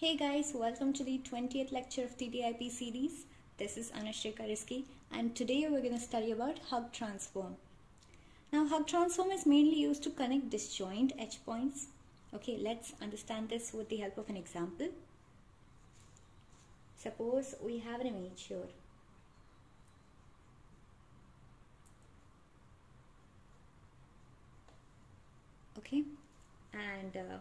Hey guys, welcome to the 20th lecture of TTIP series. This is Anushree Kariski and today we're going to study about Hough transform. Now Hough transform is mainly used to connect disjoint edge points. Okay, let's understand this with the help of an example. Suppose we have an image here. Okay, and uh,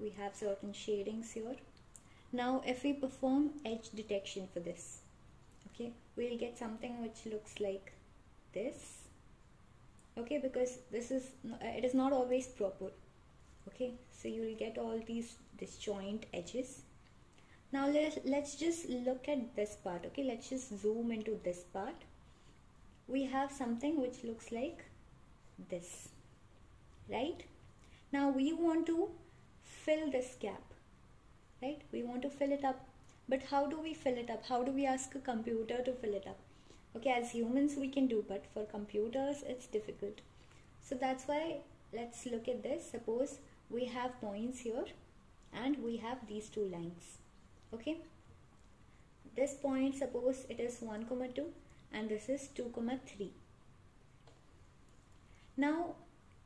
we have certain shadings here now if we perform edge detection for this okay we'll get something which looks like this okay because this is uh, it is not always proper okay. So you will get all these disjoint edges. Now let's let's just look at this part okay. Let's just zoom into this part. We have something which looks like this right? Now we want to fill this gap right? We want to fill it up. But how do we fill it up? How do we ask a computer to fill it up? Okay as humans we can do but for computers it's difficult. So that's why let's look at this. Suppose we have points here and we have these two lines okay? This point suppose it is 1 comma 2 and this is 2 comma 3 now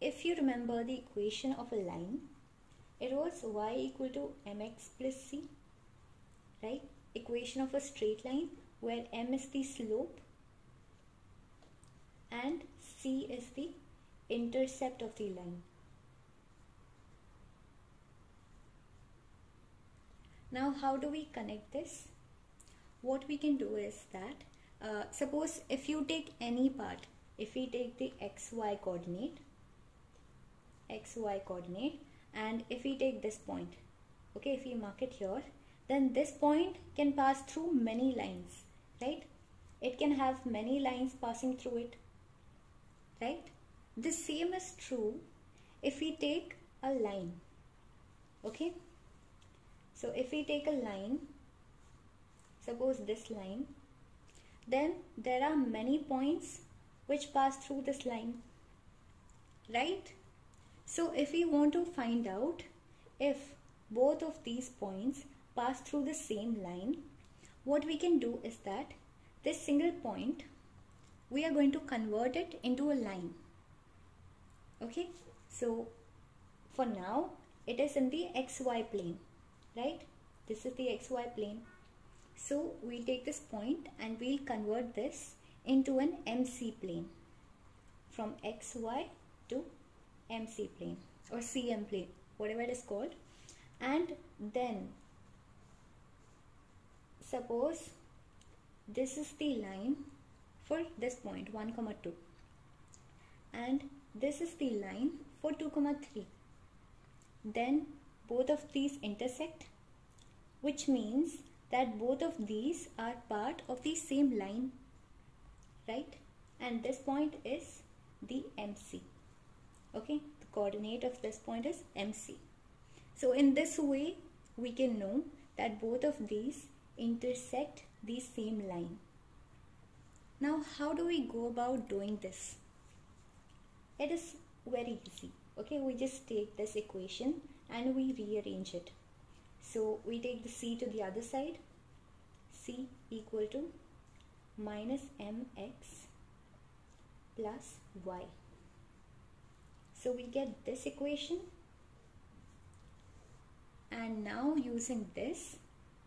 if you remember the equation of a line it was y equal to mx plus c right? Equation of a straight line where m is the slope and c is the intercept of the line. Now how do we connect this? What we can do is that uh, suppose if you take any part if we take the xy coordinate xy coordinate and if we take this point okay if we mark it here then this point can pass through many lines right? It can have many lines passing through it right? The same is true if we take a line okay? So if we take a line suppose this line then there are many points which pass through this line right so if we want to find out if both of these points pass through the same line, what we can do is that this single point, we are going to convert it into a line. Okay, so for now, it is in the xy plane, right? This is the xy plane. So we'll take this point and we'll convert this into an MC plane from xy to MC plane or CM plane, whatever it is called. And then suppose this is the line for this point 1 comma 2 and this is the line for 2 comma 3 then both of these intersect which means that both of these are part of the same line right? And this point is the MC okay the coordinate of this point is MC so in this way we can know that both of these intersect the same line. Now how do we go about doing this? It is very easy. Okay we just take this equation and we rearrange it. So we take the c to the other side. C equal to minus mx plus y so we get this equation. And now using this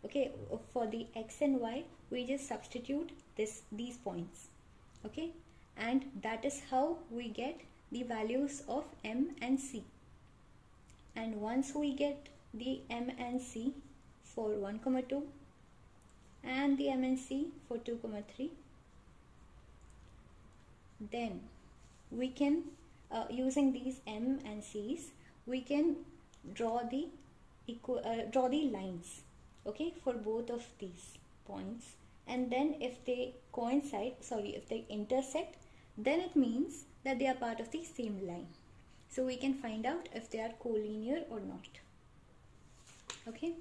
okay for the x and y we just substitute this these points okay? And that is how we get the values of m and c. And once we get the m and c for 1 comma 2 and the m and c for 2 comma 3 then we can uh, using these M and C's, we can draw the uh, draw the lines, okay, for both of these points. And then if they coincide, sorry, if they intersect, then it means that they are part of the same line. So we can find out if they are collinear or not. Okay.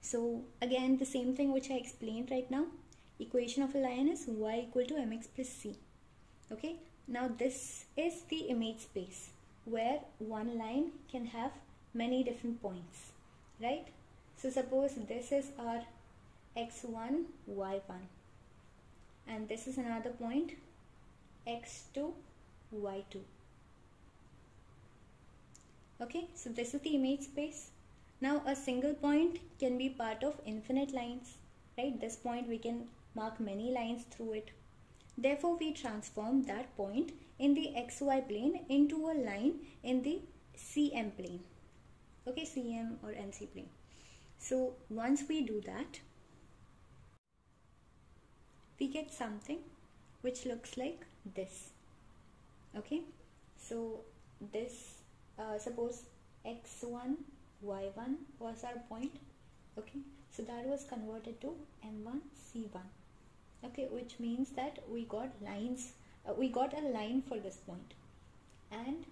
So again, the same thing which I explained right now. Equation of a line is y equal to mx plus c. Okay. Now this is the image space where one line can have many different points. right? So suppose this is our x1 y1 and this is another point x2 y2 okay so this is the image space. Now a single point can be part of infinite lines right? This point we can mark many lines through it therefore we transform that point in the xy plane into a line in the cm plane. Okay cm or nc plane. So once we do that we get something which looks like this. Okay? So this uh, suppose x1 y1 was our point. Okay? So that was converted to m1 c1 okay which means that we got lines uh, we got a line for this point. And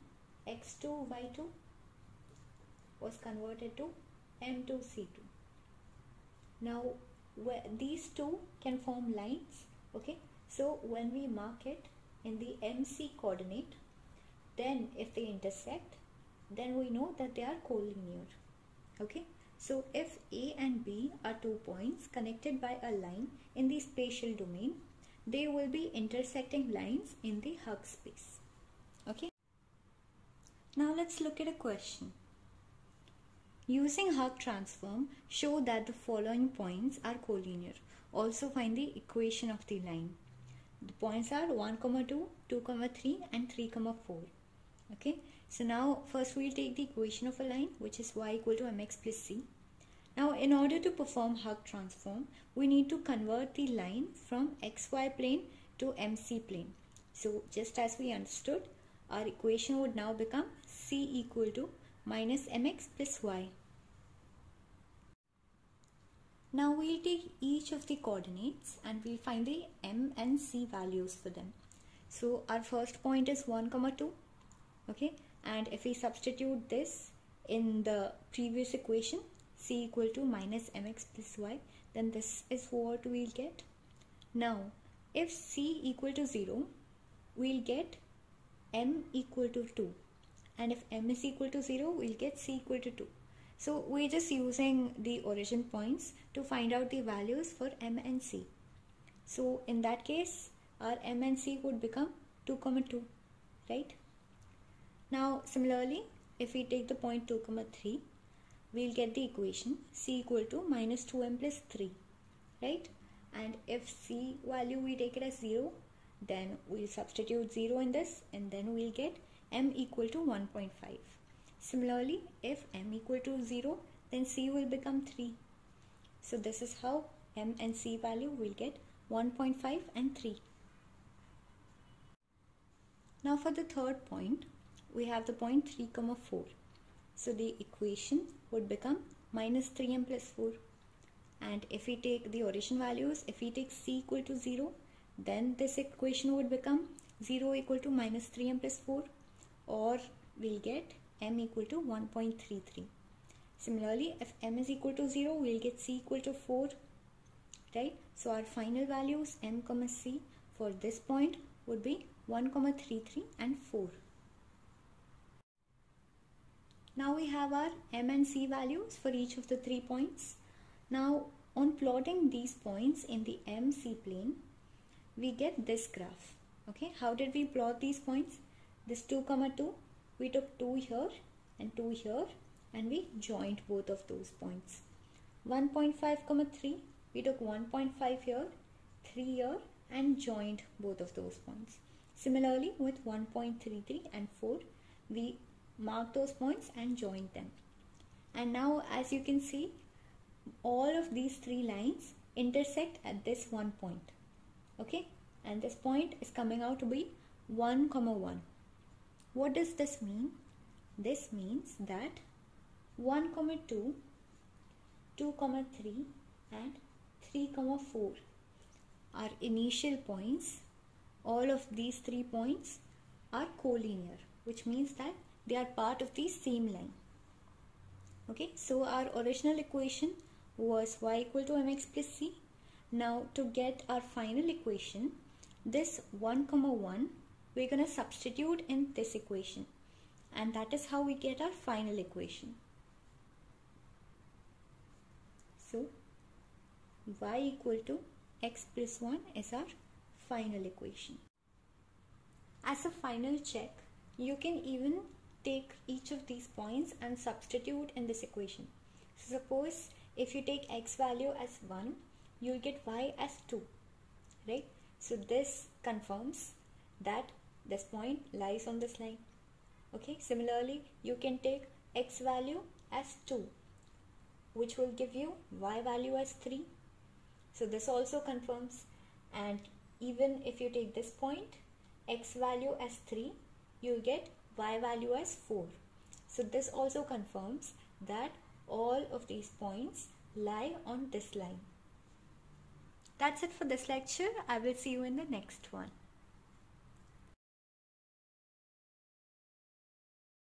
x2 y2 was converted to m2 c2 now these two can form lines okay? So when we mark it in the mc coordinate then if they intersect then we know that they are collinear okay so if a and b are two points connected by a line in the spatial domain they will be intersecting lines in the Hough space okay now let's look at a question Using Hough transform, show that the following points are collinear. Also find the equation of the line. The points are 1, 2, 2, 3 and 3, 4. Okay. So now first we'll take the equation of a line which is y equal to mx plus c. Now in order to perform Hough transform, we need to convert the line from xy plane to mc plane. So just as we understood, our equation would now become c equal to minus mx plus y. Now we'll take each of the coordinates and we'll find the m and c values for them. So our first point is 1 comma 2 okay and if we substitute this in the previous equation c equal to minus mx plus y then this is what we'll get. Now if c equal to 0 we'll get m equal to 2 and if m is equal to 0 we'll get c equal to 2 so we're just using the origin points to find out the values for m and c. So in that case our m and c would become 2 comma 2 right? Now similarly if we take the point 2 comma 3 we'll get the equation c equal to minus 2m plus 3 right and if c value we take it as 0 then we'll substitute 0 in this and then we'll get m equal to 1.5. Similarly, if m equal to 0, then c will become 3. So this is how m and c value will get 1.5 and 3. Now for the third point, we have the point 3 comma 4. So the equation would become minus 3m plus 4. And if we take the origin values, if we take c equal to 0, then this equation would become 0 equal to minus 3m plus 4 or we'll get m equal to 1.33 similarly if m is equal to 0 we'll get c equal to 4 right? So our final values m comma c for this point would be 1 comma 33 and 4 now we have our m and c values for each of the three points. Now on plotting these points in the mc plane we get this graph. Okay how did we plot these points? This 2 comma 2 we took 2 here and 2 here and we joined both of those points. 1.5 comma 3 we took 1.5 here 3 here and joined both of those points. Similarly with 1.33 and 4 we marked those points and join them and now as you can see all of these three lines intersect at this one point okay and this point is coming out to be 1 comma 1 what does this mean? This means that 1 comma 2, 2 comma 3 and 3 comma 4 are initial points. All of these three points are collinear which means that they are part of the same line. Okay, so our original equation was y equal to mx plus c. Now to get our final equation, this 1 comma 1 we're going to substitute in this equation and that is how we get our final equation. So y equal to x plus 1 is our final equation. As a final check, you can even take each of these points and substitute in this equation. So suppose if you take x value as 1, you'll get y as 2, right? So this confirms that this point lies on this line. Okay, similarly, you can take x value as 2, which will give you y value as 3. So this also confirms and even if you take this point, x value as 3, you'll get y value as 4. So this also confirms that all of these points lie on this line. That's it for this lecture. I will see you in the next one.